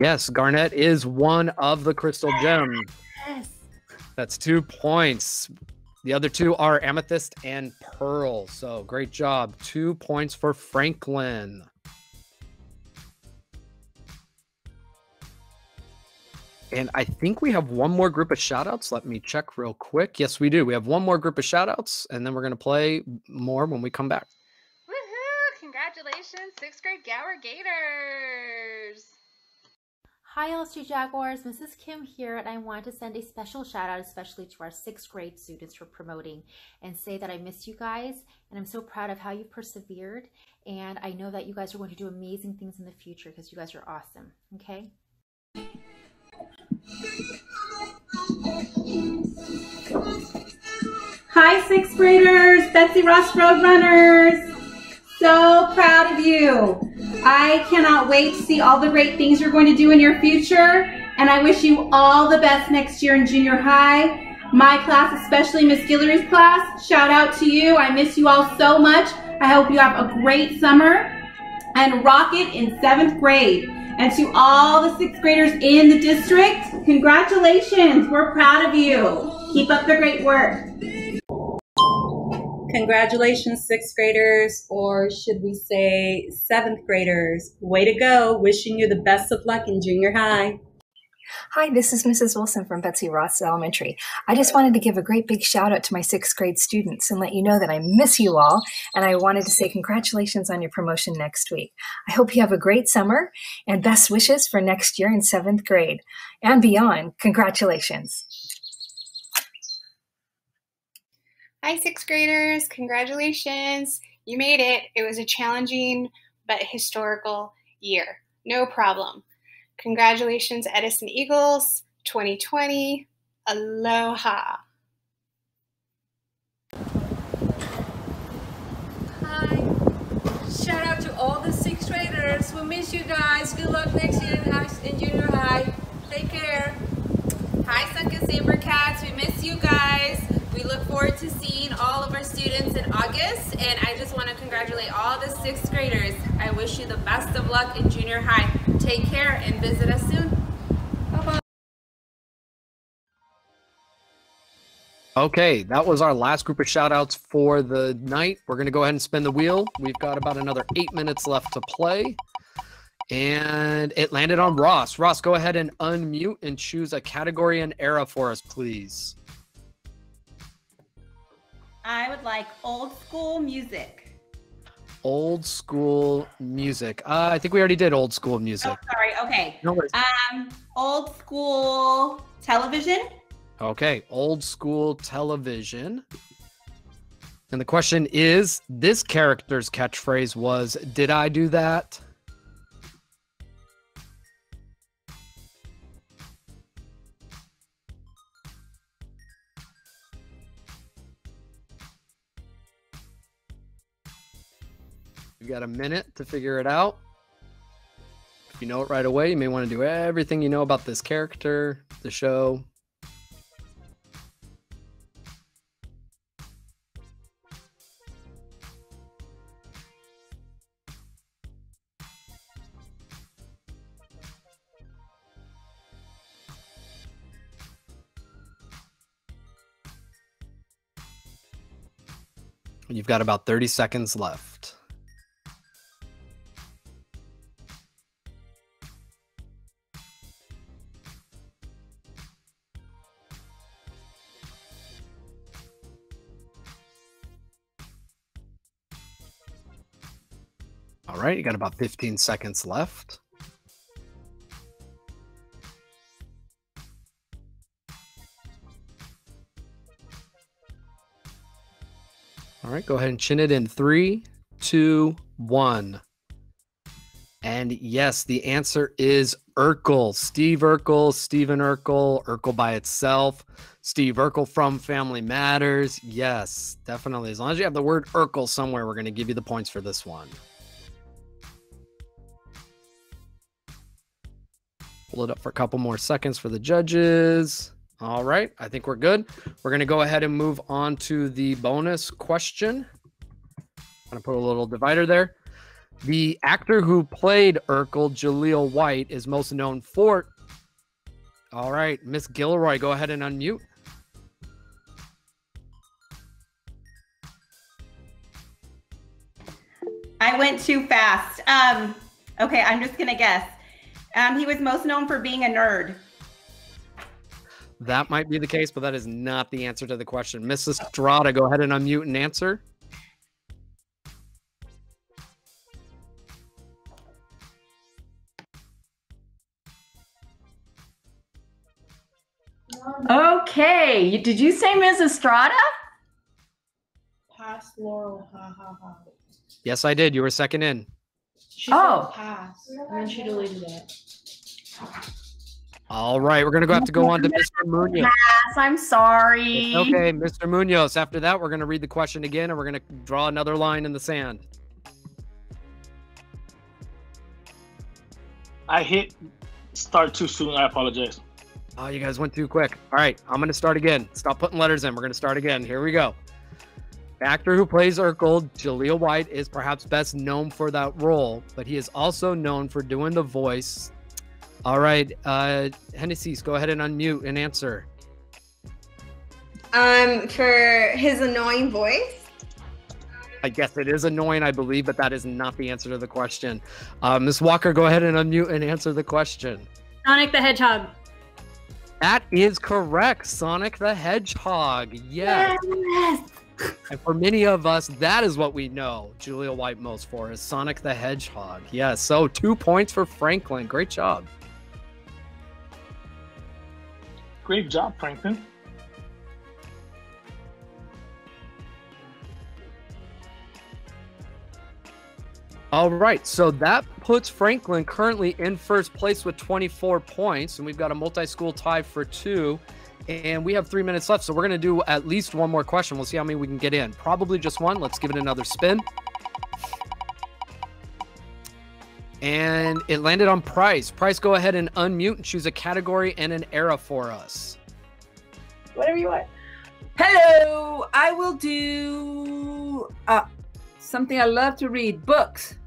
Yes, Garnet is one of the crystal gems. Yes. That's two points. The other two are Amethyst and Pearl. So great job. Two points for Franklin. And I think we have one more group of shout outs. Let me check real quick. Yes, we do. We have one more group of shout outs, and then we're going to play more when we come back. Woohoo! Congratulations, sixth grade Gauer Gators! Hi, LSG Jaguars. Mrs. Kim here, and I want to send a special shout out, especially to our sixth grade students for promoting and say that I miss you guys, and I'm so proud of how you persevered. And I know that you guys are going to do amazing things in the future because you guys are awesome. Okay? Hi, sixth graders, Betsy Ross Roadrunners. So proud of you. I cannot wait to see all the great things you're going to do in your future, and I wish you all the best next year in junior high. My class, especially Miss Guillory's class, shout out to you. I miss you all so much. I hope you have a great summer and rock it in seventh grade. And to all the sixth graders in the district, congratulations. We're proud of you. Keep up the great work. Congratulations, sixth graders, or should we say seventh graders? Way to go. Wishing you the best of luck in junior high. Hi, this is Mrs. Wilson from Betsy Ross Elementary. I just wanted to give a great big shout out to my sixth grade students and let you know that I miss you all. And I wanted to say congratulations on your promotion next week. I hope you have a great summer and best wishes for next year in seventh grade and beyond. Congratulations. Hi, sixth graders. Congratulations. You made it. It was a challenging but historical year. No problem. Congratulations, Edison Eagles 2020. Aloha. Hi. Shout out to all the sixth graders. We miss you guys. Good luck next year in, junior high. Take care. Hi, Sunkist Sabercats. We miss you guys. We look forward to seeing all of our students in August, and I just want to congratulate all the sixth graders. I wish you the best of luck in junior high. Take care and visit us soon. Bye-bye. Okay, that was our last group of shout outs for the night. We're going to go ahead and spin the wheel. We've got about another eight minutes left to play. And it landed on Ross. Ross, go ahead and unmute and choose a category and era for us, please. I would like old school music. Old school music. Uh, I think we already did old school music. Oh, sorry. Okay. No worries. Um, old school television. Okay, old school television. And the question is this character's catchphrase was, Did I do that? You got a minute to figure it out. If you know it right away, you may want to do everything you know about this character, the show. You've got about 30 seconds left. Right, you got about 15 seconds left. All right, go ahead and chin it in three, two, one. And yes, the answer is Urkel. Steve Urkel, Stephen Urkel, Urkel by itself. Steve Urkel from Family Matters. Yes, definitely. As long as you have the word Urkel somewhere, we're going to give you the points for this one. Pull it up for a couple more seconds for the judges. All right, I think we're good. We're going to go ahead and move on to the bonus question. I'm going to put a little divider there. The actor who played Urkel, Jaleel White, is most known for. All right, Miss Gilroy, go ahead and unmute. I went too fast. Um, okay, I'm just gonna guess. Um, he was most known for being a nerd. That might be the case, but that is not the answer to the question. Mrs. Strada, go ahead and unmute and answer. Okay, did you say Ms. Estrada? Pass Laurel, ha ha ha. Yes, I did. You were second in. She Oh. said pass, and then she deleted it. All right, we're going to have to go on to Mr. Munoz. Pass, I'm sorry. It's okay, Mr. Munoz. After that, we're going to read the question again and we're going to draw another line in the sand. I hit start too soon. I apologize. Oh, you guys went too quick. All right, I'm going to start again. Stop putting letters in. We're going to start again. Here we go. The actor who plays Urkel, Jaleel White, is perhaps best known for that role, but he is also known for doing the voice. All right, uh, Hennessy, go ahead and unmute and answer. Um, for his annoying voice. I guess it is annoying, I believe, but that is not the answer to the question. Uh, Miss Walker, go ahead and unmute and answer the question. Sonic the Hedgehog. That is correct, Sonic the Hedgehog. Yes. And for many of us, that is what we know Jaleel White most for is Sonic the Hedgehog. Yes. So two points for Franklin. Great job. Great job, Franklin. All right, so that puts Franklin currently in first place with 24 points, and we've got a multi-school tie for two, and we have three minutes left, so we're gonna do at least one more question. We'll see how many we can get in. Probably just one. Let's give it another spin. And it landed on Price. Price, go ahead and unmute and choose a category and an era for us. Whatever you want. Hello, I will do uh, something I love to read books.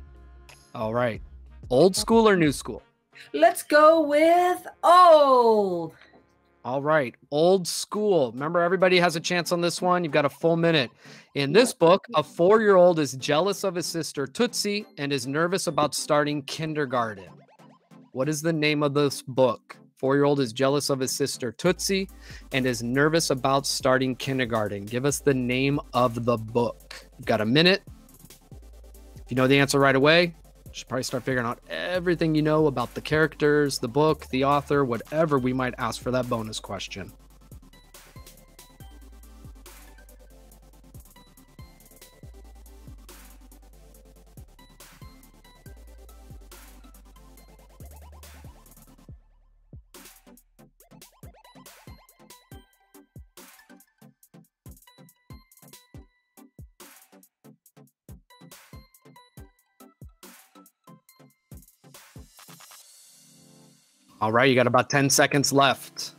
All right. Old school or new school? Let's go with old. All right. Old school. Remember, everybody has a chance on this one. You've got a full minute. In this book, a four year old is jealous of his sister Tootsie and is nervous about starting kindergarten. What is the name of this book? Four year old is jealous of his sister Tootsie and is nervous about starting kindergarten. Give us the name of the book. You've got a minute. If you know the answer right away, should probably start figuring out everything you know about the characters, the book, the author, whatever we might ask for that bonus question. All right, you got about 10 seconds left.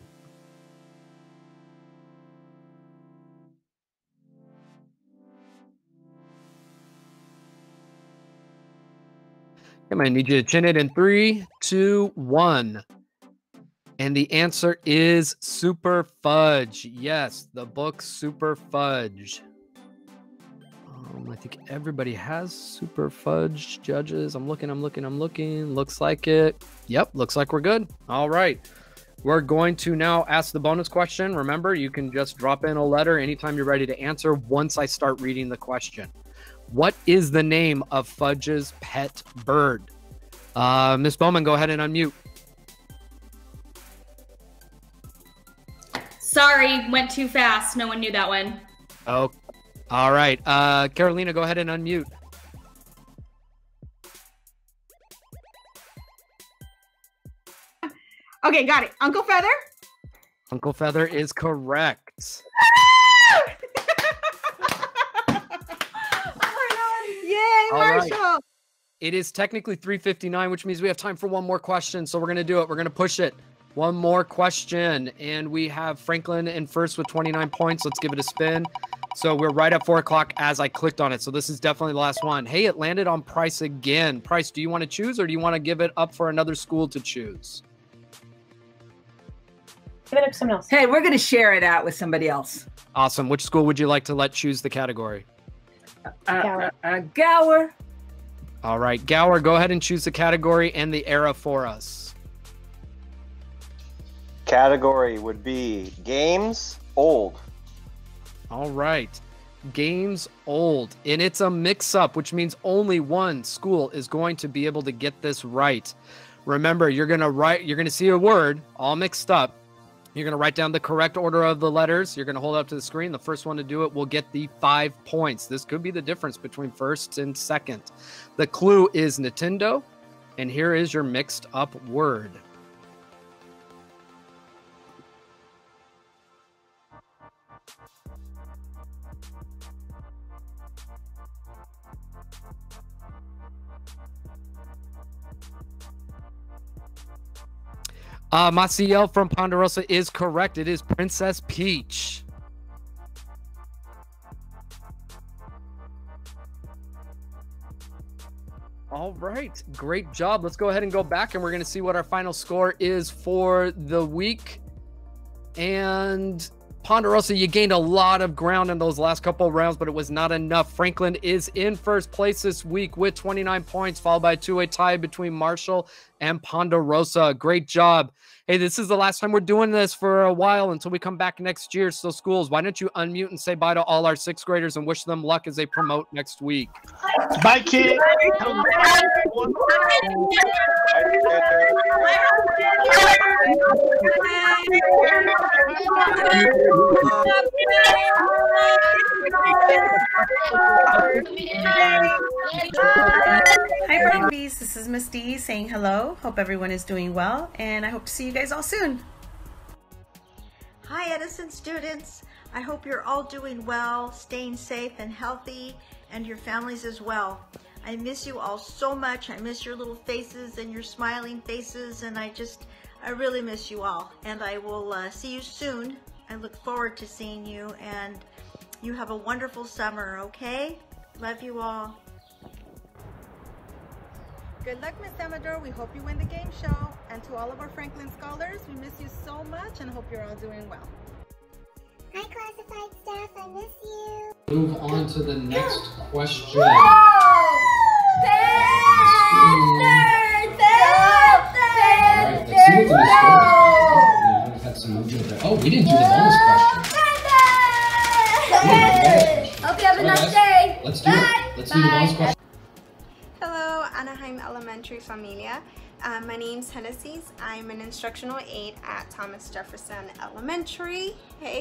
I'm need you to chin it in three, two, one. And the answer is Super Fudge. Yes, the book Super Fudge. Um, I think everybody has Super Fudge judges. I'm looking, I'm looking, I'm looking. Looks like it. Yep, looks like we're good. All right. We're going to now ask the bonus question. Remember, you can just drop in a letter anytime you're ready to answer once I start reading the question. What is the name of Fudge's pet bird? Uh, Miss Bowman, go ahead and unmute. Sorry, went too fast. No one knew that one. Oh, all right. Uh, Carolina, go ahead and unmute. Okay, got it. Uncle Feather? Uncle Feather is correct. <laughs> Yay, All right. Marshall! It is technically 359, which means we have time for one more question. So we're going to do it. We're going to push it. One more question. And we have Franklin in first with 29 points. Let's give it a spin. So we're right at four o'clock as I clicked on it. So this is definitely the last one. Hey, it landed on Price again. Price, do you want to choose or do you want to give it up for another school to choose? Give it up to someone else. Hey, we're going to share it out with somebody else. Awesome. Which school would you like to let choose the category? Uh, Gauer. Uh, uh, Gauer. All right. Gauer, go ahead and choose the category and the era for us. Category would be games old. All right. Games old. And it's a mix up, which means only one school is going to be able to get this right. Remember, you're going to write, you're going to see a word all mixed up. You're going to write down the correct order of the letters. You're going to hold up to the screen. The first one to do it will get the five points. This could be the difference between first and second. The clue is Nintendo. And here is your mixed up word. Uh, Maciel from Ponderosa is correct. It is Princess Peach. All right. Great job. Let's go ahead and go back and we're going to see what our final score is for the week. And Ponderosa, you gained a lot of ground in those last couple rounds, but it was not enough. Franklin is in first place this week with 29 points, followed by a two-way tie between Marshall and Ponderosa. Great job. Hey, this is the last time we're doing this for a while until we come back next year. So, schools, why don't you unmute and say bye to all our sixth graders and wish them luck as they promote next week? Bye, kids. Hi, Bright Bees. This is Miss D saying hello. Hope everyone is doing well, and I hope to see you guys all soon. Hi, Edison students. I hope you're all doing well, staying safe and healthy, and your families as well. I miss you all so much. I miss your little faces and your smiling faces, and I just, I really miss you all. And I will uh, see you soon. I look forward to seeing you, and you have a wonderful summer, okay? Love you all. Good luck, Miss Amador. We hope you win the game show. And to all of our Franklin scholars, we miss you so much and hope you're all doing well. Hi, classified staff. I miss you. Move on to the next question. Hmm. Alright, let's see what the new score is. We've had some. Oh, we didn't do the bonus question. Hope you have a nice guys, day. Let's do it. Let's do the bonus question. Hello, Anaheim Elementary Familia. Uh, my name's Hennessy's. I'm an instructional aide at Thomas Jefferson Elementary. Hey.